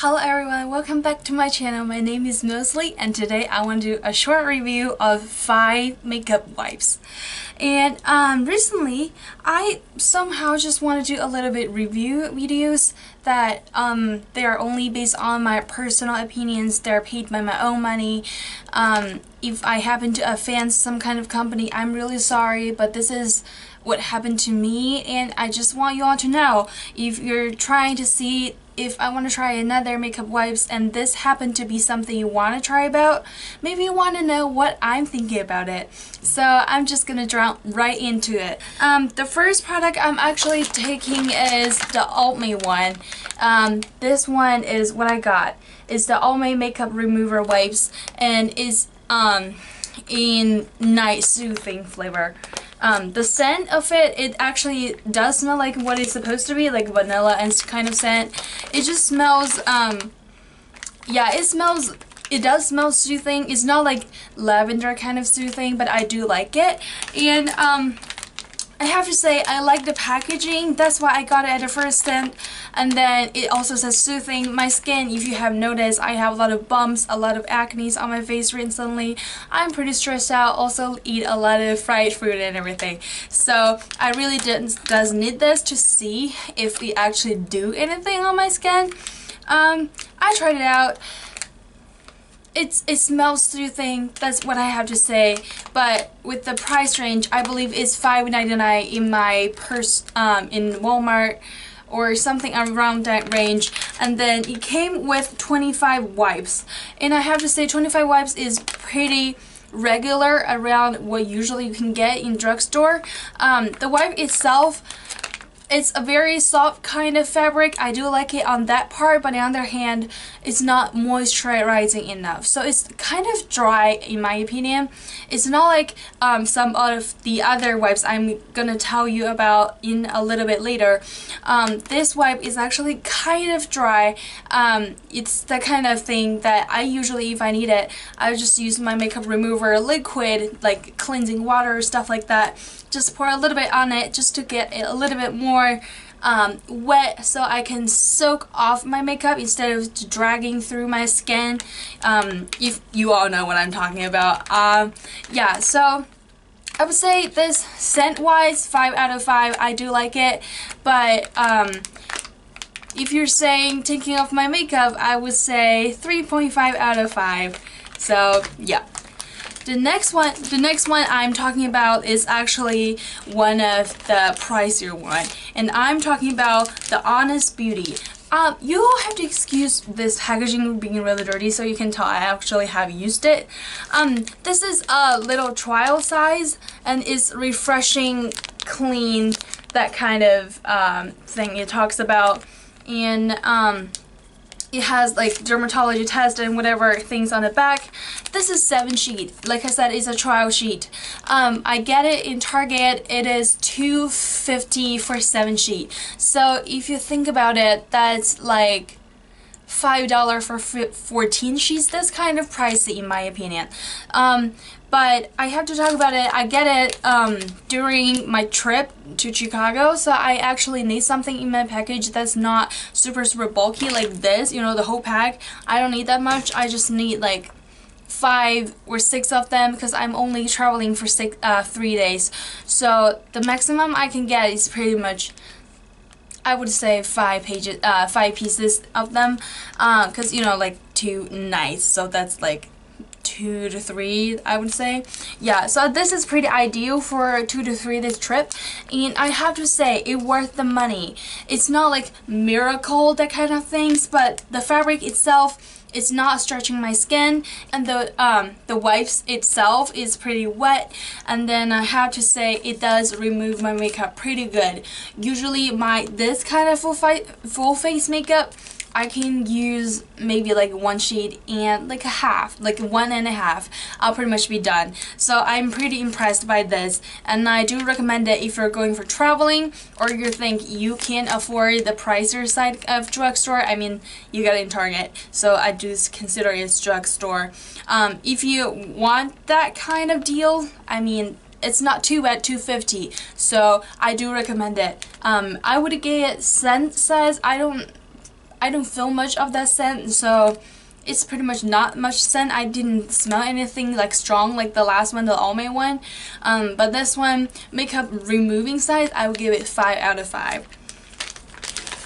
Hello everyone, welcome back to my channel. My name is Mosley and today I want to do a short review of 5 makeup wipes. And um, recently I somehow just want to do a little bit review videos that um, they are only based on my personal opinions. They're paid by my own money. Um, if I happen to offend some kind of company, I'm really sorry, but this is what happened to me and I just want you all to know if you're trying to see if I want to try another makeup wipes and this happened to be something you want to try about, maybe you want to know what I'm thinking about it. So I'm just going to drown right into it. Um, the first product I'm actually taking is the Almay one. Um, this one is what I got. It's the Almay Makeup Remover Wipes and is um, in night soothing flavor. Um, the scent of it, it actually does smell like what it's supposed to be, like vanilla and kind of scent. It just smells, um, yeah, it smells, it does smell soothing. It's not like lavender kind of soothing, but I do like it. And, um, I have to say I like the packaging. That's why I got it at the first stint and then it also says soothing. My skin if you have noticed I have a lot of bumps a lot of acne on my face recently. I'm pretty stressed out. Also eat a lot of fried food and everything. So I really didn't does need this to see if we actually do anything on my skin. Um, I tried it out it's it smells soothing. That's what I have to say. But with the price range, I believe it's $5.99 in my purse um, in Walmart or something around that range and then it came with 25 wipes and I have to say 25 wipes is pretty regular around what usually you can get in drugstore um, the wipe itself it's a very soft kind of fabric. I do like it on that part, but on the other hand, it's not moisturizing enough. So it's kind of dry in my opinion. It's not like um, some of the other wipes I'm gonna tell you about in a little bit later. Um, this wipe is actually kind of dry. Um, it's the kind of thing that I usually, if I need it, I just use my makeup remover liquid, like cleansing water, stuff like that. Just pour a little bit on it just to get it a little bit more more um, wet so I can soak off my makeup instead of dragging through my skin. Um, if you all know what I'm talking about. Um, yeah, so I would say this scent-wise, 5 out of 5. I do like it, but um, if you're saying taking off my makeup, I would say 3.5 out of 5. So, yeah. The next one, the next one I'm talking about is actually one of the pricier one, and I'm talking about the Honest Beauty. Um, you'll have to excuse this packaging being really dirty so you can tell I actually have used it. Um, this is a little trial size and it's refreshing, clean, that kind of um, thing it talks about. And um, it has like dermatology test and whatever things on the back. This is 7 sheet. Like I said, it's a trial sheet. Um, I get it in Target. It is 250 for 7 sheet. So if you think about it, that's like $5 for 14 sheets. That's kind of pricey in my opinion. Um, but I have to talk about it. I get it um, during my trip to Chicago, so I actually need something in my package that's not super, super bulky like this, you know, the whole pack. I don't need that much. I just need like five or six of them because I'm only traveling for six, uh, three days. So the maximum I can get is pretty much I would say five pages, uh, five pieces of them, because uh, you know, like two nights, so that's like two to three I would say. Yeah so this is pretty ideal for two to three this trip. And I have to say it worth the money. It's not like miracle that kind of things but the fabric itself it's not stretching my skin. And the um, the wipes itself is pretty wet. And then I have to say it does remove my makeup pretty good. Usually my this kind of full, full face makeup I can use maybe like one sheet and like a half, like one and a half. I'll pretty much be done. So I'm pretty impressed by this and I do recommend it if you're going for traveling or you think you can't afford the pricier side of drugstore. I mean, you get it in Target, so I do consider it drugstore. Um, if you want that kind of deal, I mean, it's not too bad 250 so I do recommend it um, I would get scent size I don't I don't feel much of that scent, so it's pretty much not much scent. I didn't smell anything like strong like the last one, the Almay one. Um, but this one, makeup removing size, I would give it 5 out of 5.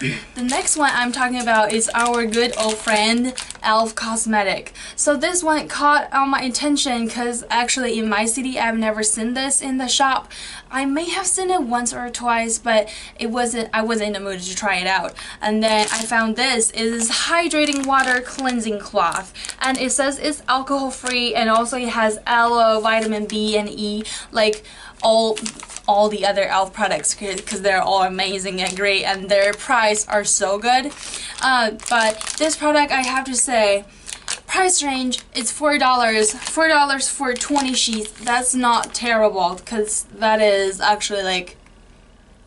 The next one I'm talking about is our good old friend e.l.f. Cosmetic. So this one caught on my attention because actually in my city I've never seen this in the shop. I may have seen it once or twice but it wasn't I wasn't in the mood to try it out. And then I found this. It is hydrating water cleansing cloth and it says it's alcohol free and also it has aloe, vitamin B and E like all all the other e.l.f. products because they're all amazing and great and their price are so good. Uh, but this product I have to say price range is $4. $4 for 20 sheets. That's not terrible because that is actually like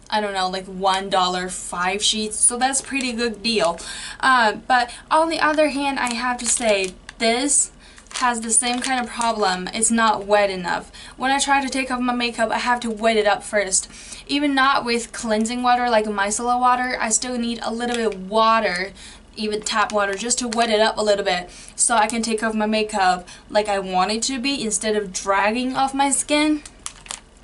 I don't know, like $1 five sheets. So that's pretty good deal. Uh, but on the other hand, I have to say this has the same kind of problem. It's not wet enough. When I try to take off my makeup, I have to wet it up first. Even not with cleansing water like micellar water, I still need a little bit of water even tap water just to wet it up a little bit so I can take off my makeup like I want it to be instead of dragging off my skin.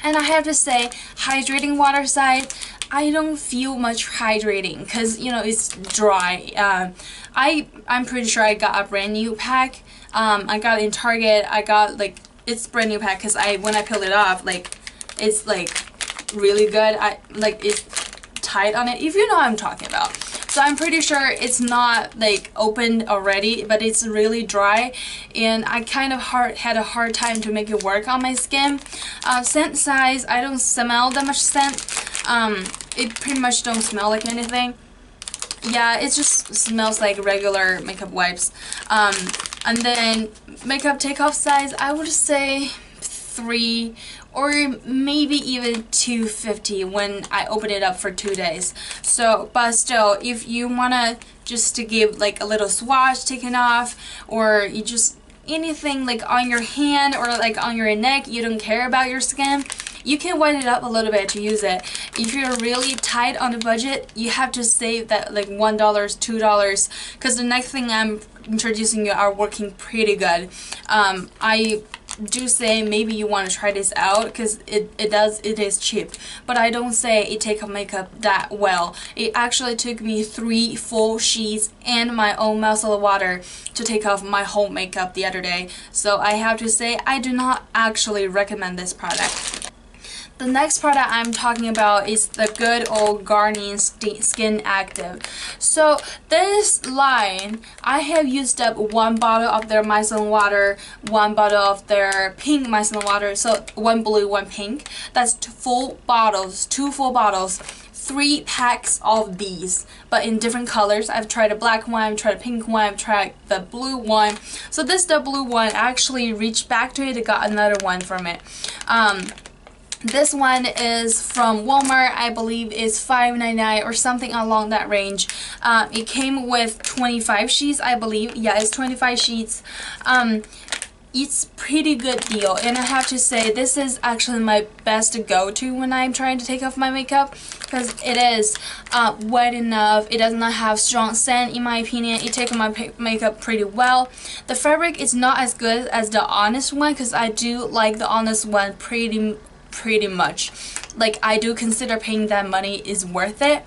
And I have to say, hydrating water side, I don't feel much hydrating because you know it's dry. Uh, I I'm pretty sure I got a brand new pack um, I got in Target. I got like it's brand new pack because I when I peeled it off like it's like really good. I like it's tight on it. If you know what I'm talking about. So I'm pretty sure it's not like opened already, but it's really dry and I kind of hard, had a hard time to make it work on my skin. Uh, scent size, I don't smell that much scent. Um, it pretty much don't smell like anything. Yeah, it just smells like regular makeup wipes. Um, and then makeup takeoff size, I would say 3 or maybe even 250 when I open it up for two days. So, but still, if you want to just to give like a little swatch taken off or you just anything like on your hand or like on your neck, you don't care about your skin, you can wet it up a little bit to use it. If you're really tight on the budget, you have to save that like $1, $2 because the next thing I'm introducing you are working pretty good. Um, I do say maybe you want to try this out because it, it does it is cheap but I don't say it take a makeup that well it actually took me three full sheets and my own micellar water to take off my whole makeup the other day so I have to say I do not actually recommend this product the next product I'm talking about is the good old Garnier Skin Active. So this line, I have used up one bottle of their micellar water, one bottle of their pink micellar water, so one blue, one pink. That's two full bottles, two full bottles three packs of these but in different colors I've tried a black one I've tried a pink one I've tried the blue one so this the blue one I actually reached back to it and got another one from it um, this one is from Walmart, I believe is $5.99 or something along that range. Um, it came with 25 sheets, I believe. Yeah, it's 25 sheets. Um, it's pretty good deal and I have to say this is actually my best go-to when I'm trying to take off my makeup because it is uh, wet enough it does not have strong scent in my opinion it takes my makeup pretty well the fabric is not as good as the honest one because I do like the honest one pretty pretty much. Like I do consider paying that money is worth it.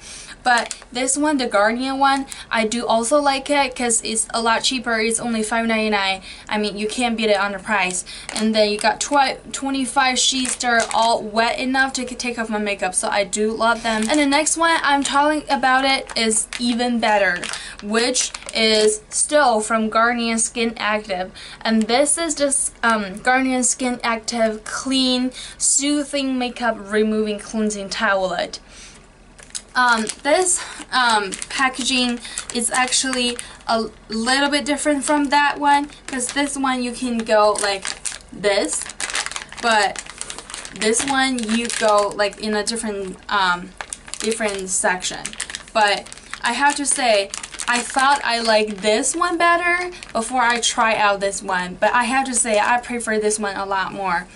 But this one, the Garnier one, I do also like it because it's a lot cheaper. It's only $5.99. I mean, you can't beat it on the price. And then you got tw 25 sheets that are all wet enough to take off my makeup. So I do love them. And the next one I'm talking about it is even better, which is still from Garnier Skin Active. And this is just um, Garnier Skin Active Clean Soothing Makeup Removing Cleansing Towelette. Um, this um, packaging is actually a little bit different from that one because this one you can go like this but this one you go like in a different um, different section. But I have to say I thought I liked this one better before I try out this one but I have to say I prefer this one a lot more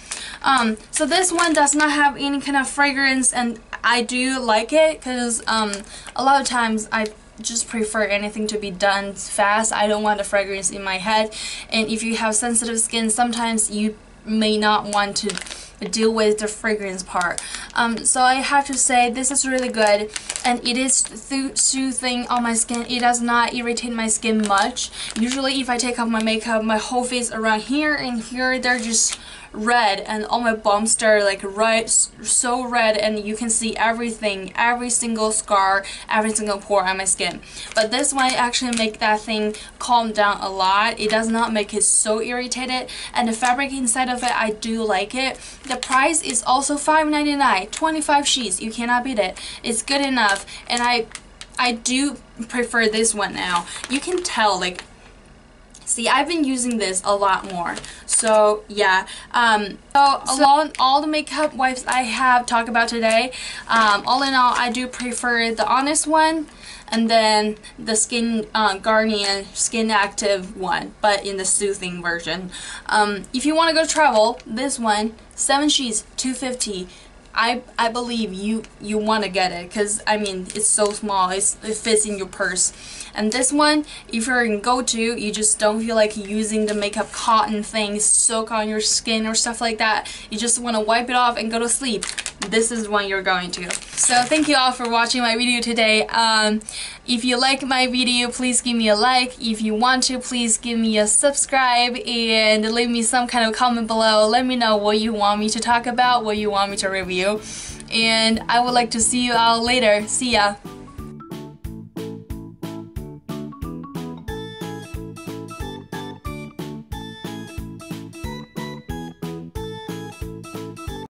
um, so this one does not have any kind of fragrance and I do like it because um, a lot of times I just prefer anything to be done fast. I don't want the fragrance in my head. And if you have sensitive skin, sometimes you may not want to deal with the fragrance part. Um, so I have to say this is really good and it is soothing on my skin. It does not irritate my skin much. Usually if I take off my makeup, my whole face around here and here, they're just red and all my bumps are like right so red and you can see everything every single scar every single pore on my skin. But this one actually make that thing calm down a lot. It does not make it so irritated. And the fabric inside of it I do like it. The price is also $5.99 25 sheets. You cannot beat it. It's good enough. And I I do prefer this one now. You can tell like See, I've been using this a lot more. So, yeah. Um, so, along all the makeup wipes I have talked about today, um, all in all, I do prefer the Honest one and then the Skin uh, Garnier Skin Active one, but in the soothing version. Um, if you want to go travel, this one, 7 sheets, 250 I I believe you you want to get it because I mean it's so small it's, it fits in your purse. And this one if you're in go to you just don't feel like using the makeup cotton things soak on your skin or stuff like that. You just want to wipe it off and go to sleep this is when you're going to so thank you all for watching my video today. Um, if you like my video please give me a like. If you want to please give me a subscribe and leave me some kind of comment below. Let me know what you want me to talk about what you want me to review. And I would like to see you all later. See ya!